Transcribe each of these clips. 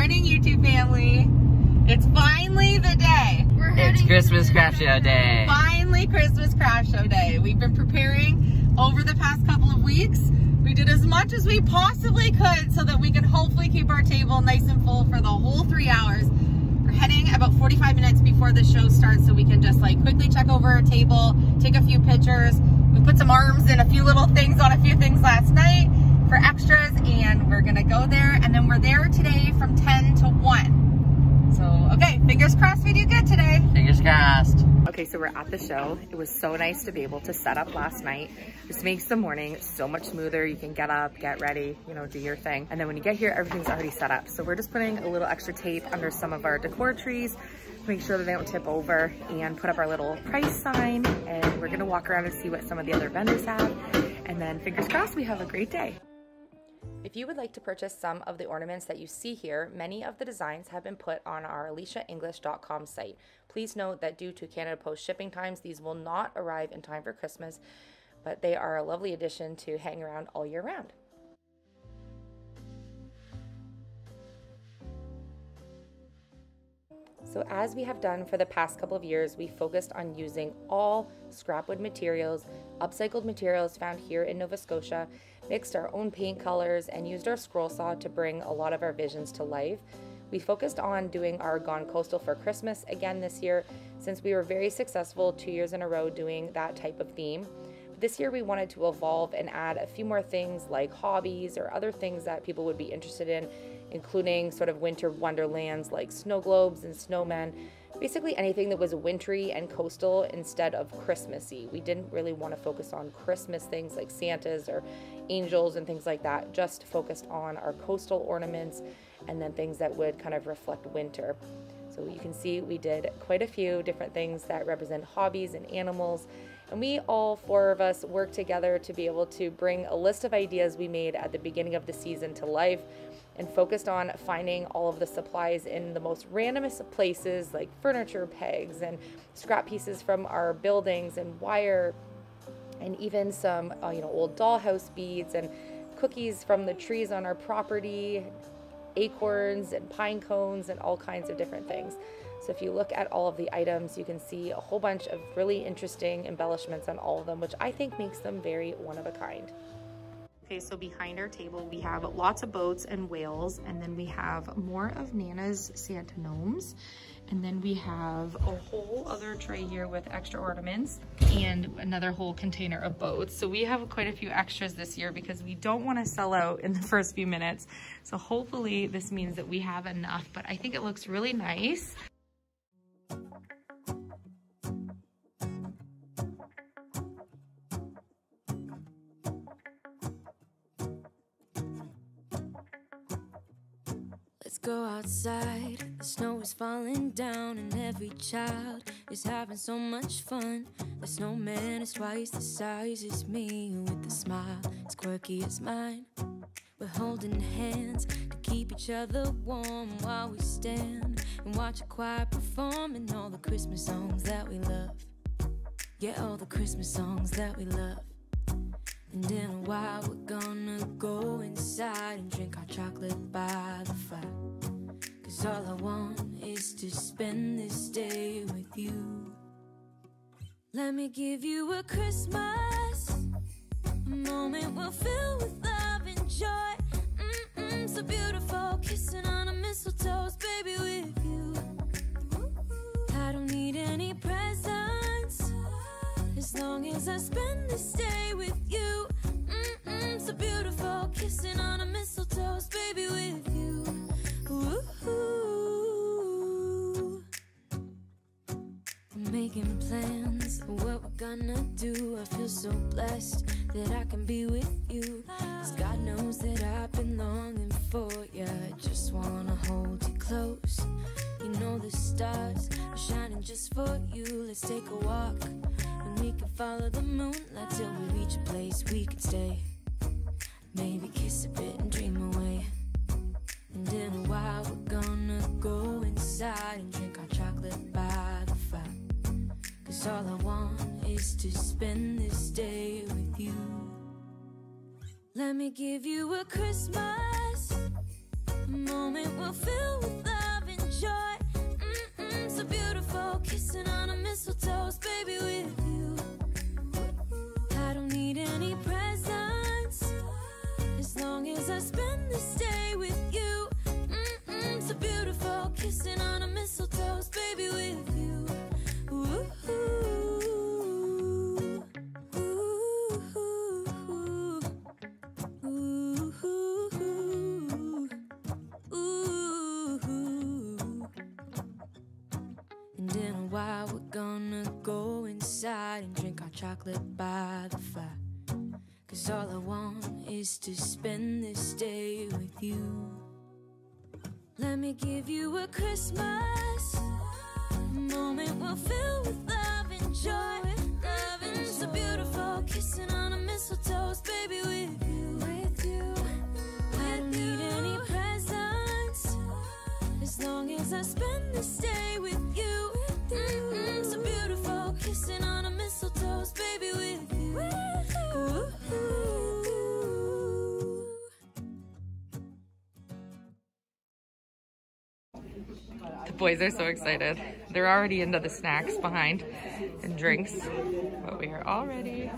morning, YouTube family. It's finally the day. We're it's Christmas Craft Show Day. Finally Christmas Craft Show Day. We've been preparing over the past couple of weeks. We did as much as we possibly could so that we could hopefully keep our table nice and full for the whole three hours. We're heading about 45 minutes before the show starts so we can just like quickly check over our table, take a few pictures. We put some arms and a few little things on a few things last night for extras and we're gonna go there and then we're there today from 10 to 1. So, okay, fingers crossed we do good today. Fingers crossed. Okay, so we're at the show. It was so nice to be able to set up last night. This makes the morning so much smoother. You can get up, get ready, you know, do your thing. And then when you get here, everything's already set up. So we're just putting a little extra tape under some of our decor trees make sure that they don't tip over and put up our little price sign and we're gonna walk around and see what some of the other vendors have and then fingers crossed we have a great day. If you would like to purchase some of the ornaments that you see here, many of the designs have been put on our elysiaenglish.com site. Please note that due to Canada Post shipping times, these will not arrive in time for Christmas, but they are a lovely addition to hang around all year round. So as we have done for the past couple of years, we focused on using all scrapwood materials, upcycled materials found here in Nova Scotia, mixed our own paint colors, and used our scroll saw to bring a lot of our visions to life. We focused on doing our Gone Coastal for Christmas again this year, since we were very successful two years in a row doing that type of theme. This year we wanted to evolve and add a few more things like hobbies or other things that people would be interested in including sort of winter wonderlands like snow globes and snowmen. Basically, anything that was wintry and coastal instead of Christmassy. We didn't really want to focus on Christmas things like Santas or angels and things like that, just focused on our coastal ornaments and then things that would kind of reflect winter. So you can see we did quite a few different things that represent hobbies and animals. And we all four of us worked together to be able to bring a list of ideas we made at the beginning of the season to life and focused on finding all of the supplies in the most randomest places like furniture pegs and scrap pieces from our buildings and wire and even some uh, you know old dollhouse beads and cookies from the trees on our property acorns and pine cones and all kinds of different things. So if you look at all of the items you can see a whole bunch of really interesting embellishments on all of them which I think makes them very one of a kind Okay, so behind our table, we have lots of boats and whales, and then we have more of Nana's Santa gnomes. And then we have a whole other tray here with extra ornaments and another whole container of boats. So we have quite a few extras this year because we don't want to sell out in the first few minutes. So hopefully this means that we have enough, but I think it looks really nice. Go outside. The snow is falling down, and every child is having so much fun. The snowman is twice the size as me, with a smile as quirky as mine. We're holding hands to keep each other warm while we stand and watch a choir performing all the Christmas songs that we love. Yeah, all the Christmas songs that we love. And in a while, we're gonna go inside and Cause all I want is to spend this day with you. Let me give you a Christmas, a moment we'll fill with love and joy. Mm-mm, so beautiful, kissing on a mistletoe, baby, with you. I don't need any presents as long as I spend this day with you. Mm-mm, so beautiful, kissing plans what we're gonna do. I feel so blessed that I can be with you. Cause God knows that I've been longing for you. I just wanna hold you close. You know the stars are shining just for you. Let's take a walk and we can follow the moonlight till we reach a place we can stay. Maybe kiss a bit to spend this day with you. Let me give you a Christmas moment we'll fill with love and joy. Mm -mm, so beautiful, kissing on a mistletoe, baby, with you. I don't need any presents as long as I spend this day with you. Mm so beautiful, kissing on a while we're gonna go inside and drink our chocolate by the fire. Cause all I want is to spend this day with you. Let me give you a Christmas moment we'll fill with love and joy. Loving so beautiful, kissing on a mistletoe, baby, with you, with you. I don't need any presents as long as I spend this day with you. Ooh. The boys are so excited. They're already into the snacks behind and drinks, but we are all ready.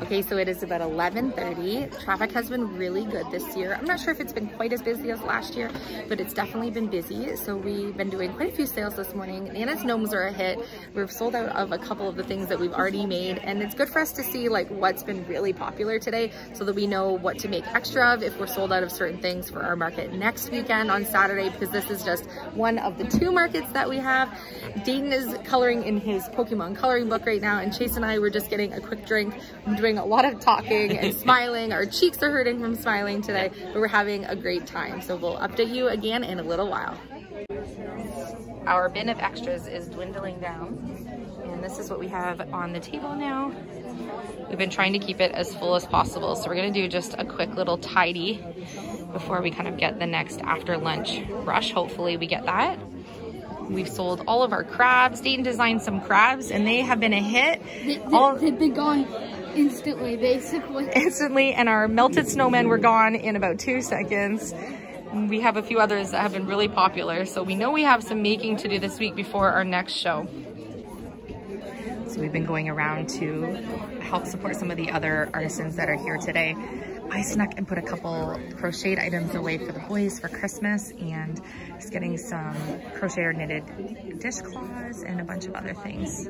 Okay, so it is about 11.30. Traffic has been really good this year. I'm not sure if it's been quite as busy as last year, but it's definitely been busy. So we've been doing quite a few sales this morning. Nana's gnomes are a hit. We've sold out of a couple of the things that we've already made, and it's good for us to see like what's been really popular today so that we know what to make extra of if we're sold out of certain things for our market next weekend on Saturday, because this is just one of the two markets that we have. Dayton is coloring in his Pokemon coloring book right now, and Chase and I were just getting a quick drink. Doing a lot of talking and smiling. Our cheeks are hurting from smiling today, but we're having a great time. So we'll update you again in a little while. Our bin of extras is dwindling down, and this is what we have on the table now. We've been trying to keep it as full as possible, so we're gonna do just a quick little tidy before we kind of get the next after lunch rush. Hopefully we get that. We've sold all of our crabs. Dayton designed some crabs and they have been a hit. They, All- they, have been gone instantly, basically. instantly and our melted snowmen were gone in about two seconds. We have a few others that have been really popular, so we know we have some making to do this week before our next show. So we've been going around to help support some of the other artisans that are here today. I snuck and put a couple crocheted items away for the boys for Christmas and just getting some crochet or knitted dishcloths and a bunch of other things.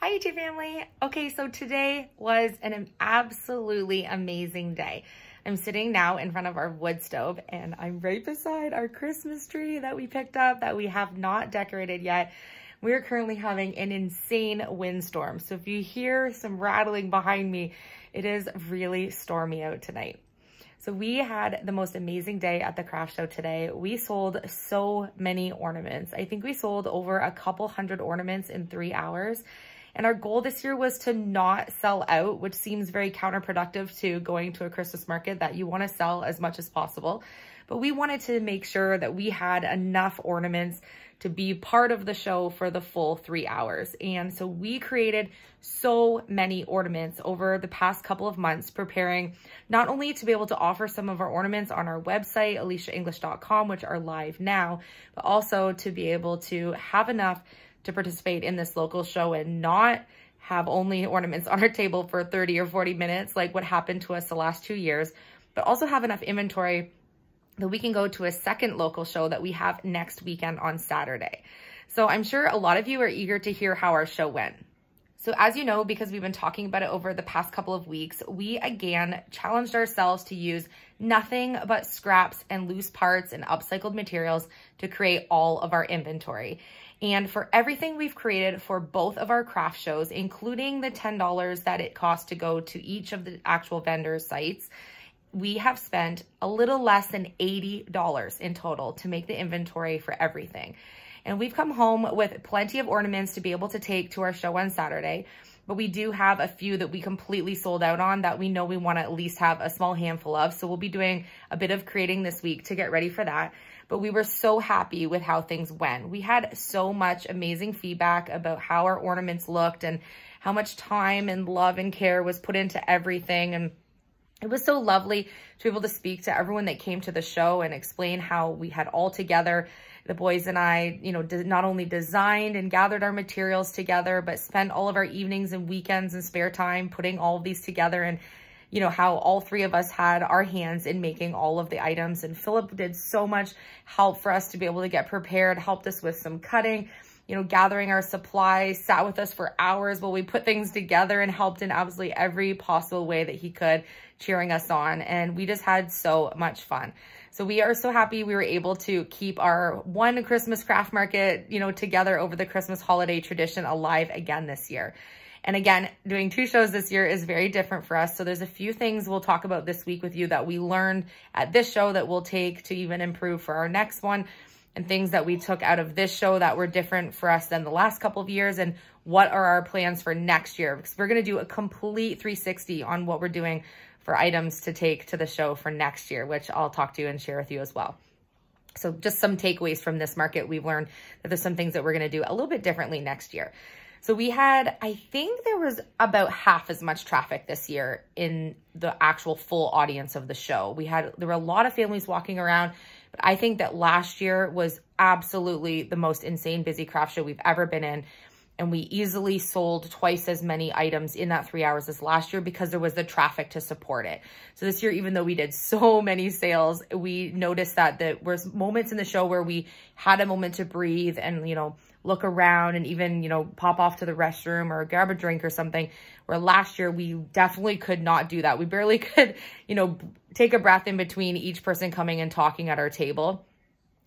Hi YouTube family. Okay, so today was an absolutely amazing day. I'm sitting now in front of our wood stove and I'm right beside our Christmas tree that we picked up that we have not decorated yet. We're currently having an insane windstorm. So if you hear some rattling behind me, it is really stormy out tonight. So we had the most amazing day at the craft show today. We sold so many ornaments. I think we sold over a couple hundred ornaments in three hours. And our goal this year was to not sell out, which seems very counterproductive to going to a Christmas market that you want to sell as much as possible. But we wanted to make sure that we had enough ornaments to be part of the show for the full three hours. And so we created so many ornaments over the past couple of months, preparing not only to be able to offer some of our ornaments on our website, elysiaenglish.com, which are live now, but also to be able to have enough to participate in this local show and not have only ornaments on our table for 30 or 40 minutes, like what happened to us the last two years, but also have enough inventory that we can go to a second local show that we have next weekend on Saturday. So I'm sure a lot of you are eager to hear how our show went. So as you know, because we've been talking about it over the past couple of weeks, we again challenged ourselves to use nothing but scraps and loose parts and upcycled materials to create all of our inventory. And for everything we've created for both of our craft shows, including the $10 that it costs to go to each of the actual vendor sites, we have spent a little less than $80 in total to make the inventory for everything. And we've come home with plenty of ornaments to be able to take to our show on Saturday. But we do have a few that we completely sold out on that we know we want to at least have a small handful of. So we'll be doing a bit of creating this week to get ready for that. But we were so happy with how things went. We had so much amazing feedback about how our ornaments looked and how much time and love and care was put into everything. And it was so lovely to be able to speak to everyone that came to the show and explain how we had all together, the boys and I, you know, did not only designed and gathered our materials together, but spent all of our evenings and weekends and spare time putting all of these together and, you know, how all three of us had our hands in making all of the items. And Philip did so much help for us to be able to get prepared, helped us with some cutting. You know, gathering our supplies, sat with us for hours while we put things together and helped in absolutely every possible way that he could, cheering us on. And we just had so much fun. So we are so happy we were able to keep our one Christmas craft market, you know, together over the Christmas holiday tradition alive again this year. And again, doing two shows this year is very different for us. So there's a few things we'll talk about this week with you that we learned at this show that we'll take to even improve for our next one and things that we took out of this show that were different for us than the last couple of years and what are our plans for next year because we're going to do a complete 360 on what we're doing for items to take to the show for next year, which I'll talk to you and share with you as well. So just some takeaways from this market. We've learned that there's some things that we're going to do a little bit differently next year. So we had, I think there was about half as much traffic this year in the actual full audience of the show. We had, there were a lot of families walking around, I think that last year was absolutely the most insane busy craft show we've ever been in. And we easily sold twice as many items in that three hours as last year because there was the traffic to support it. So this year, even though we did so many sales, we noticed that there was moments in the show where we had a moment to breathe and, you know, look around and even, you know, pop off to the restroom or grab a drink or something. Where last year we definitely could not do that. We barely could, you know, take a breath in between each person coming and talking at our table.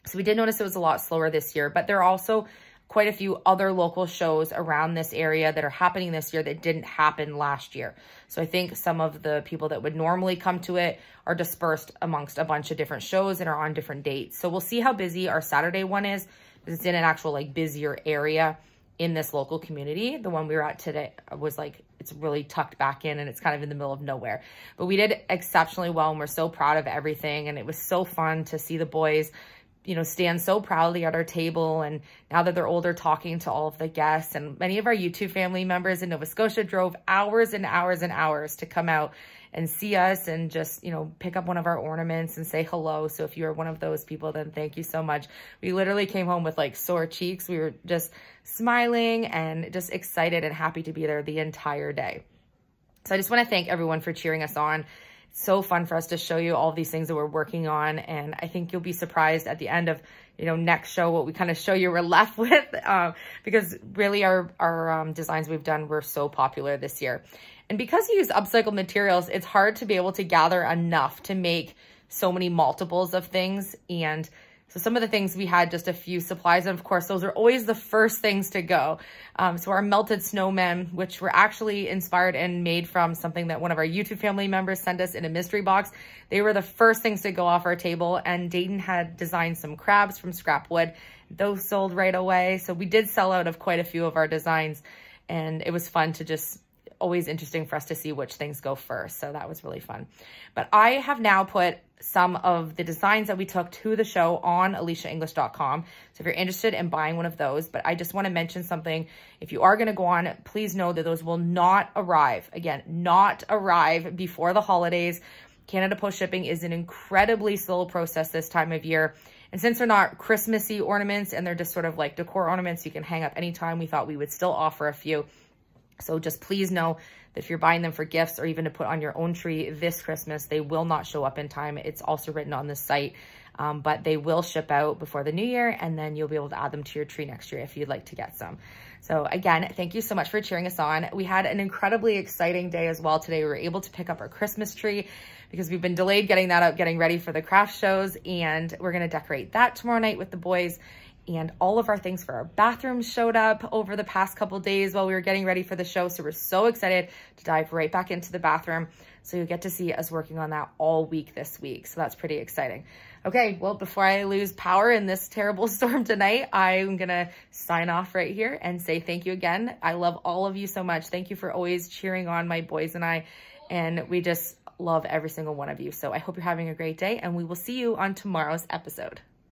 So we did notice it was a lot slower this year, but there are also quite a few other local shows around this area that are happening this year that didn't happen last year. So I think some of the people that would normally come to it are dispersed amongst a bunch of different shows and are on different dates. So we'll see how busy our Saturday one is it's in an actual like busier area in this local community. The one we were at today was like, it's really tucked back in and it's kind of in the middle of nowhere. But we did exceptionally well and we're so proud of everything. And it was so fun to see the boys, you know, stand so proudly at our table. And now that they're older, talking to all of the guests and many of our YouTube family members in Nova Scotia drove hours and hours and hours to come out and see us and just, you know, pick up one of our ornaments and say hello. So if you're one of those people, then thank you so much. We literally came home with like sore cheeks. We were just smiling and just excited and happy to be there the entire day. So I just want to thank everyone for cheering us on. So fun for us to show you all these things that we're working on. And I think you'll be surprised at the end of, you know, next show, what we kind of show you we're left with, um, because really our, our um, designs we've done were so popular this year. And because he use upcycled materials, it's hard to be able to gather enough to make so many multiples of things. And so some of the things we had just a few supplies. And of course, those are always the first things to go. Um, so our melted snowmen, which were actually inspired and made from something that one of our YouTube family members sent us in a mystery box. They were the first things to go off our table. And Dayton had designed some crabs from scrap wood. Those sold right away. So we did sell out of quite a few of our designs. And it was fun to just always interesting for us to see which things go first. So that was really fun. But I have now put some of the designs that we took to the show on elysiaenglish.com. So if you're interested in buying one of those, but I just want to mention something. If you are going to go on, please know that those will not arrive. Again, not arrive before the holidays. Canada Post shipping is an incredibly slow process this time of year. And since they're not Christmassy ornaments and they're just sort of like decor ornaments you can hang up anytime, we thought we would still offer a few. So just please know that if you're buying them for gifts or even to put on your own tree this Christmas, they will not show up in time. It's also written on the site, um, but they will ship out before the new year and then you'll be able to add them to your tree next year if you'd like to get some. So again, thank you so much for cheering us on. We had an incredibly exciting day as well today. We were able to pick up our Christmas tree because we've been delayed getting that up, getting ready for the craft shows and we're gonna decorate that tomorrow night with the boys and all of our things for our bathrooms showed up over the past couple days while we were getting ready for the show. So we're so excited to dive right back into the bathroom. So you'll get to see us working on that all week this week. So that's pretty exciting. Okay, well, before I lose power in this terrible storm tonight, I'm to sign off right here and say thank you again. I love all of you so much. Thank you for always cheering on my boys and I. And we just love every single one of you. So I hope you're having a great day and we will see you on tomorrow's episode.